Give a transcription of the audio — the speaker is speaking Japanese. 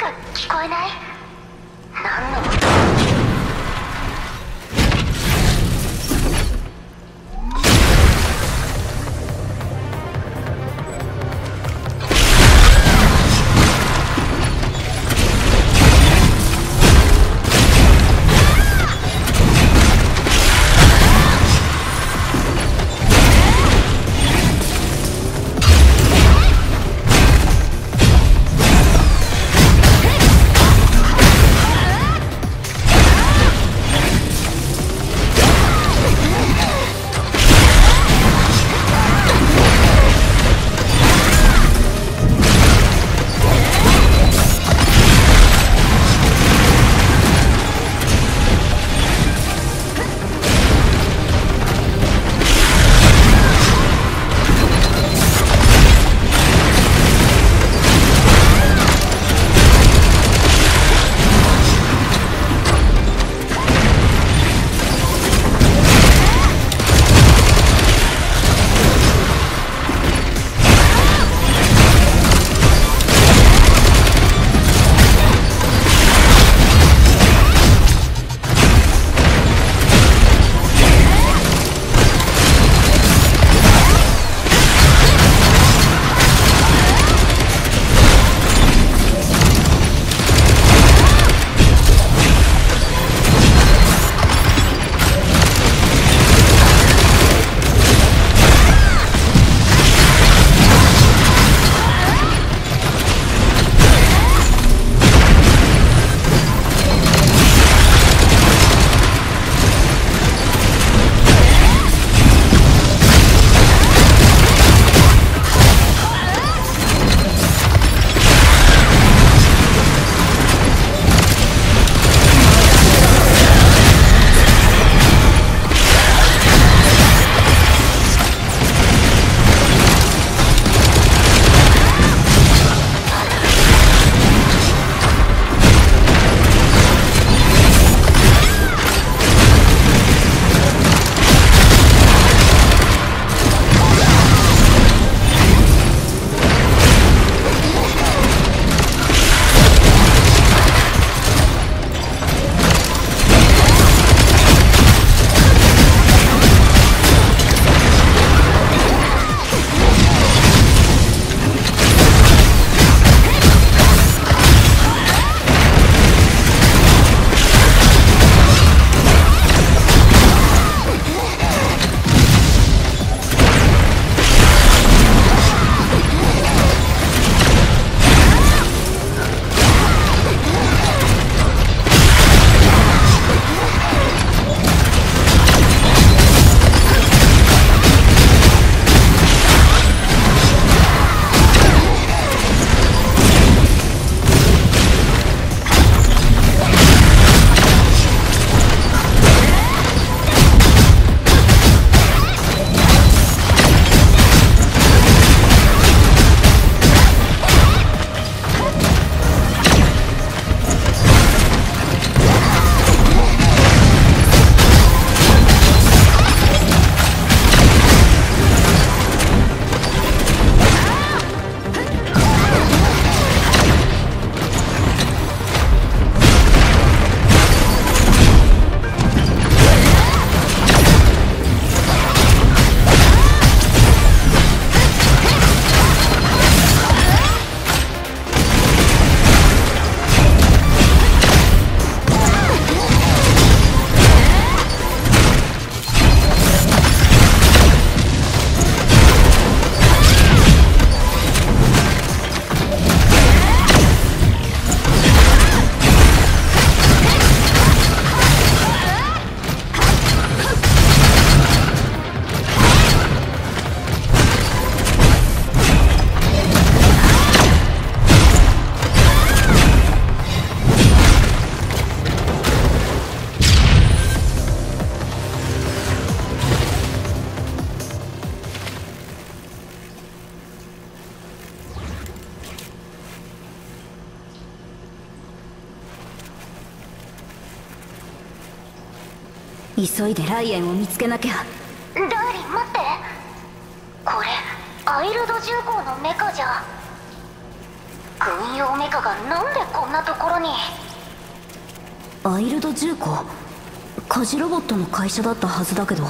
か聞こえない？何の急いでライエンを見つけなきゃ。ダーリン待って。これアイルド重工のメカじゃ。軍用メカがなんでこんなところに。アイルド重工？家事ロボットの会社だったはずだけど